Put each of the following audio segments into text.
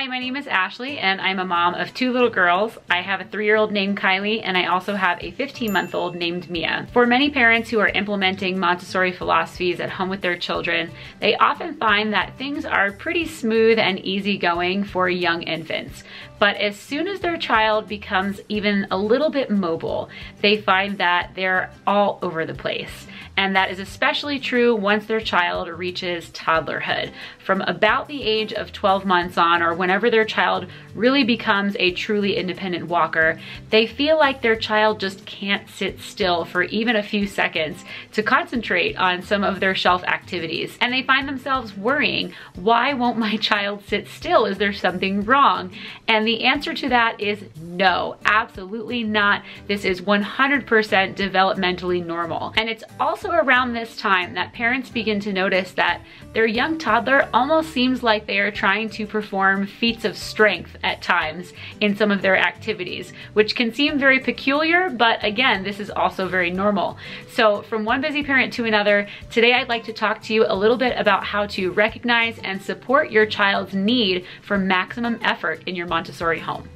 Hi, my name is Ashley and I'm a mom of two little girls. I have a three-year-old named Kylie and I also have a 15-month-old named Mia. For many parents who are implementing Montessori philosophies at home with their children, they often find that things are pretty smooth and easygoing for young infants. But as soon as their child becomes even a little bit mobile, they find that they're all over the place. And that is especially true once their child reaches toddlerhood. From about the age of 12 months on, or whenever their child really becomes a truly independent walker, they feel like their child just can't sit still for even a few seconds to concentrate on some of their shelf activities. And they find themselves worrying, why won't my child sit still? Is there something wrong? And the answer to that is no, absolutely not. This is 100% developmentally normal. And it's also around this time that parents begin to notice that their young toddler almost seems like they are trying to perform feats of strength at times in some of their activities, which can seem very peculiar, but again, this is also very normal. So from one busy parent to another, today I'd like to talk to you a little bit about how to recognize and support your child's need for maximum effort in your Montessori home.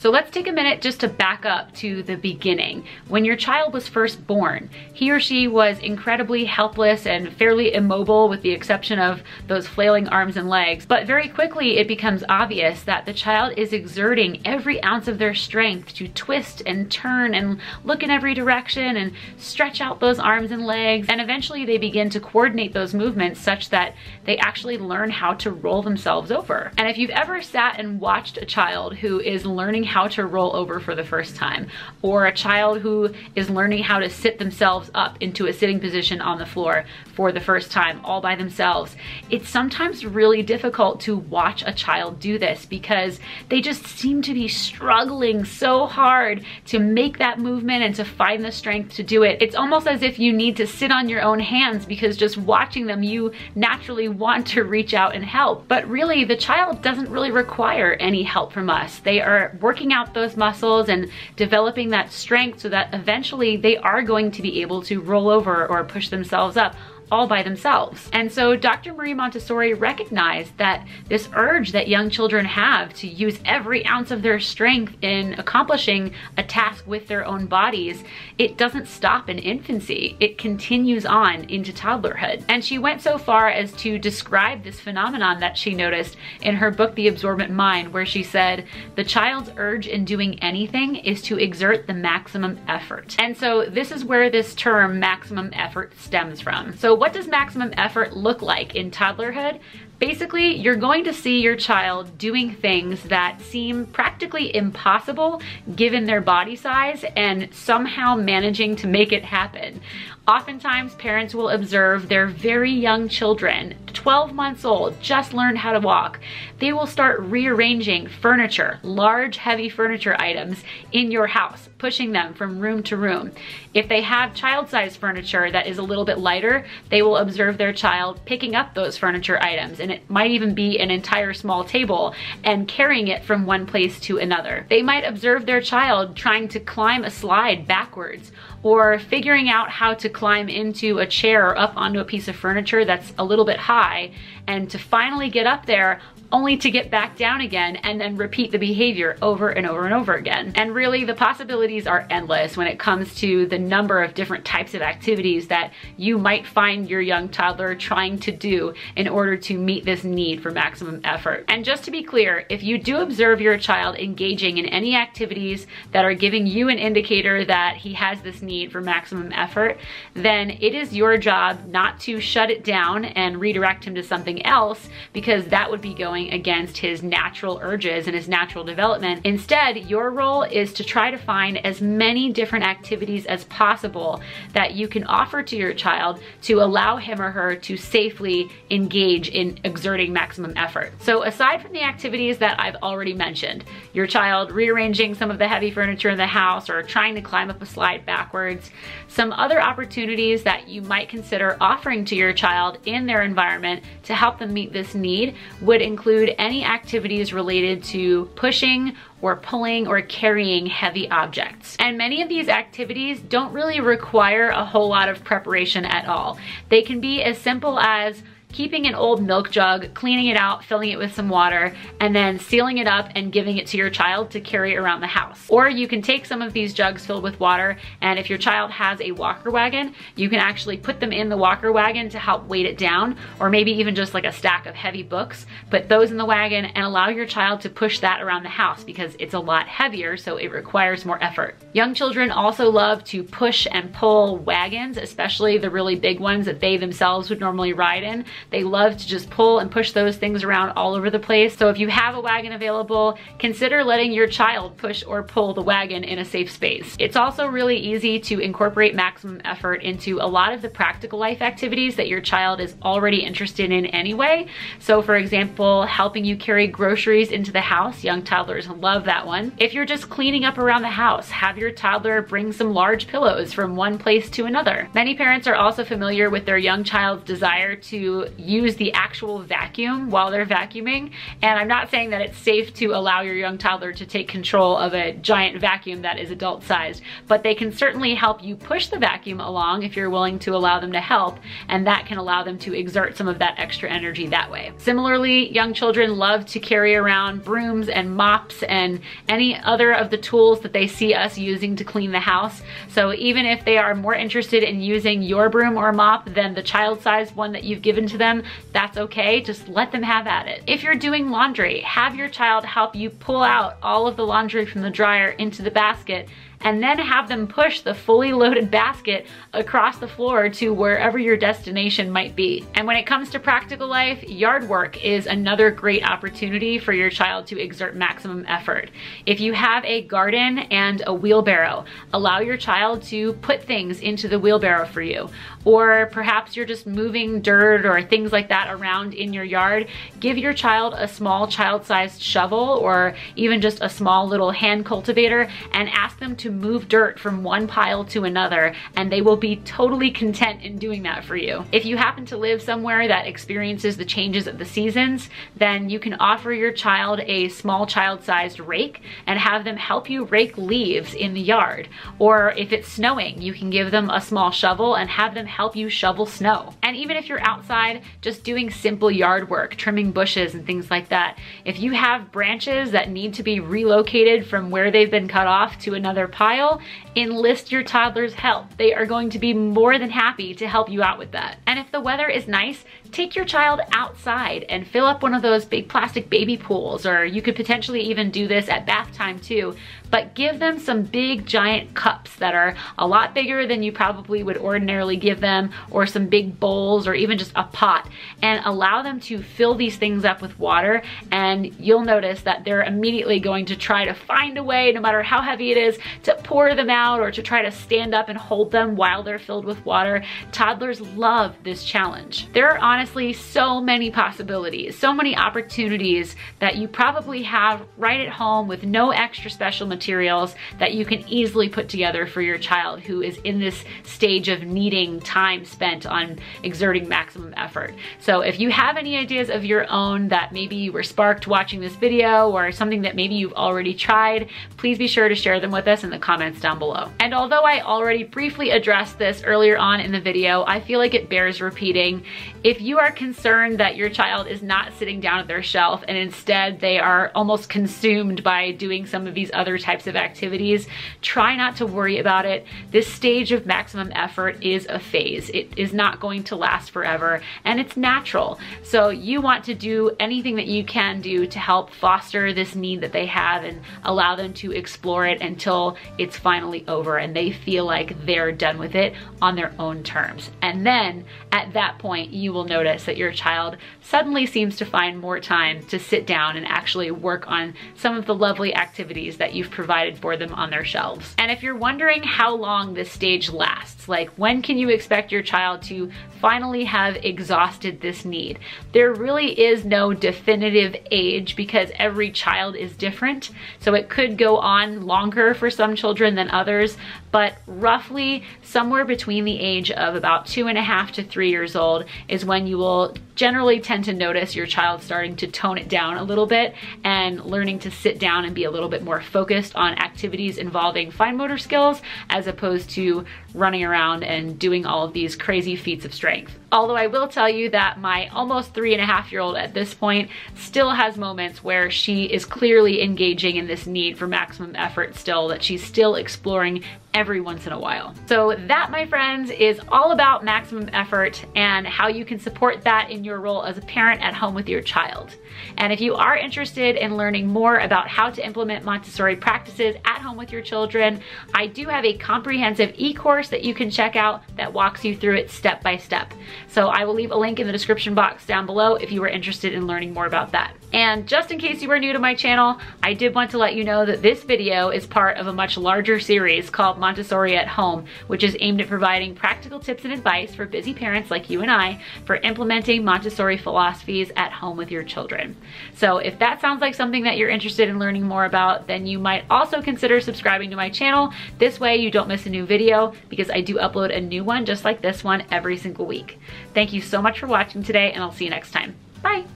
So let's take a minute just to back up to the beginning. When your child was first born, he or she was incredibly helpless and fairly immobile with the exception of those flailing arms and legs. But very quickly it becomes obvious that the child is exerting every ounce of their strength to twist and turn and look in every direction and stretch out those arms and legs. And eventually they begin to coordinate those movements such that they actually learn how to roll themselves over. And if you've ever sat and watched a child who is learning how to roll over for the first time, or a child who is learning how to sit themselves up into a sitting position on the floor for the first time all by themselves. It's sometimes really difficult to watch a child do this because they just seem to be struggling so hard to make that movement and to find the strength to do it. It's almost as if you need to sit on your own hands because just watching them, you naturally want to reach out and help. But really, the child doesn't really require any help from us. They are working working out those muscles and developing that strength so that eventually they are going to be able to roll over or push themselves up all by themselves. And so Dr. Maria Montessori recognized that this urge that young children have to use every ounce of their strength in accomplishing a task with their own bodies, it doesn't stop in infancy. It continues on into toddlerhood. And she went so far as to describe this phenomenon that she noticed in her book, The Absorbent Mind, where she said, the child's urge in doing anything is to exert the maximum effort. And so this is where this term maximum effort stems from. So what does maximum effort look like in toddlerhood? Basically, you're going to see your child doing things that seem practically impossible given their body size and somehow managing to make it happen. Oftentimes, parents will observe their very young children, 12 months old, just learned how to walk. They will start rearranging furniture, large, heavy furniture items in your house, pushing them from room to room. If they have child-sized furniture that is a little bit lighter, they will observe their child picking up those furniture items, and it might even be an entire small table, and carrying it from one place to another. They might observe their child trying to climb a slide backwards, or figuring out how to climb into a chair or up onto a piece of furniture that's a little bit high and to finally get up there only to get back down again and then repeat the behavior over and over and over again. And really the possibilities are endless when it comes to the number of different types of activities that you might find your young toddler trying to do in order to meet this need for maximum effort. And just to be clear, if you do observe your child engaging in any activities that are giving you an indicator that he has this need for maximum effort, then it is your job not to shut it down and redirect him to something else because that would be going going against his natural urges and his natural development. Instead, your role is to try to find as many different activities as possible that you can offer to your child to allow him or her to safely engage in exerting maximum effort. So aside from the activities that I've already mentioned, your child rearranging some of the heavy furniture in the house or trying to climb up a slide backwards, backwards. Some other opportunities that you might consider offering to your child in their environment to help them meet this need would include any activities related to pushing or pulling or carrying heavy objects. And many of these activities don't really require a whole lot of preparation at all. They can be as simple as keeping an old milk jug, cleaning it out, filling it with some water, and then sealing it up and giving it to your child to carry around the house. Or you can take some of these jugs filled with water, and if your child has a walker wagon, you can actually put them in the walker wagon to help weight it down, or maybe even just like a stack of heavy books, put those in the wagon and allow your child to push that around the house because it's a lot heavier, so it requires more effort. Young children also love to push and pull wagons, especially the really big ones that they themselves would normally ride in. They love to just pull and push those things around all over the place. So if you have a wagon available, consider letting your child push or pull the wagon in a safe space. It's also really easy to incorporate maximum effort into a lot of the practical life activities that your child is already interested in anyway. So for example, helping you carry groceries into the house. Young toddlers love that one. If you're just cleaning up around the house, have your toddler bring some large pillows from one place to another. Many parents are also familiar with their young child's desire to use the actual vacuum while they're vacuuming. And I'm not saying that it's safe to allow your young toddler to take control of a giant vacuum that is adult sized, but they can certainly help you push the vacuum along if you're willing to allow them to help. And that can allow them to exert some of that extra energy that way. Similarly, young children love to carry around brooms and mops and any other of the tools that they see us using to clean the house. So even if they are more interested in using your broom or mop than the child sized one that you've given to them, that's okay. Just let them have at it. If you're doing laundry, have your child help you pull out all of the laundry from the dryer into the basket and then have them push the fully loaded basket across the floor to wherever your destination might be. And when it comes to practical life, yard work is another great opportunity for your child to exert maximum effort. If you have a garden and a wheelbarrow, allow your child to put things into the wheelbarrow for you. Or perhaps you're just moving dirt or things like that around in your yard. Give your child a small child-sized shovel or even just a small little hand cultivator and ask them to to move dirt from one pile to another and they will be totally content in doing that for you. If you happen to live somewhere that experiences the changes of the seasons, then you can offer your child a small child-sized rake and have them help you rake leaves in the yard. Or if it's snowing, you can give them a small shovel and have them help you shovel snow. And even if you're outside just doing simple yard work, trimming bushes and things like that, if you have branches that need to be relocated from where they've been cut off to another pile, enlist your toddler's help. They are going to be more than happy to help you out with that. And if the weather is nice, take your child outside and fill up one of those big plastic baby pools, or you could potentially even do this at bath time too, but give them some big giant cups that are a lot bigger than you probably would ordinarily give them, or some big bowls, or even just a pot, and allow them to fill these things up with water, and you'll notice that they're immediately going to try to find a way, no matter how heavy it is, to pour them out or to try to stand up and hold them while they're filled with water. Toddlers love this challenge. There are honestly so many possibilities, so many opportunities that you probably have right at home with no extra special materials that you can easily put together for your child who is in this stage of needing time spent on exerting maximum effort. So if you have any ideas of your own that maybe you were sparked watching this video or something that maybe you've already tried, please be sure to share them with us in the comments down below. And although I already briefly addressed this earlier on in the video, I feel like it bears repeating. If you are concerned that your child is not sitting down at their shelf and instead they are almost consumed by doing some of these other types of activities, try not to worry about it. This stage of maximum effort is a phase. It is not going to last forever and it's natural. So you want to do anything that you can do to help foster this need that they have and allow them to explore it until it's finally over and they feel like they're done with it on their own terms. And then at that point, you will notice that your child suddenly seems to find more time to sit down and actually work on some of the lovely activities that you've provided for them on their shelves. And if you're wondering how long this stage lasts, like when can you expect your child to finally have exhausted this need? There really is no definitive age because every child is different. So it could go on longer for some children than others others, but roughly somewhere between the age of about two and a half to three years old is when you will generally tend to notice your child starting to tone it down a little bit and learning to sit down and be a little bit more focused on activities involving fine motor skills as opposed to running around and doing all of these crazy feats of strength. Although I will tell you that my almost three and a half year old at this point still has moments where she is clearly engaging in this need for maximum effort still, that she's still exploring every once in a while. So that, my friends, is all about maximum effort and how you can support that in your role as a parent at home with your child. And if you are interested in learning more about how to implement Montessori practices at home with your children, I do have a comprehensive e-course that you can check out that walks you through it step by step. So I will leave a link in the description box down below if you are interested in learning more about that. And just in case you are new to my channel, I did want to let you know that this video is part of a much larger series called Montessori at Home, which is aimed at providing practical tips and advice for busy parents like you and I for implementing Montessori philosophies at home with your children. So if that sounds like something that you're interested in learning more about, then you might also consider subscribing to my channel. This way you don't miss a new video because I do upload a new one just like this one every single week. Thank you so much for watching today and I'll see you next time. Bye.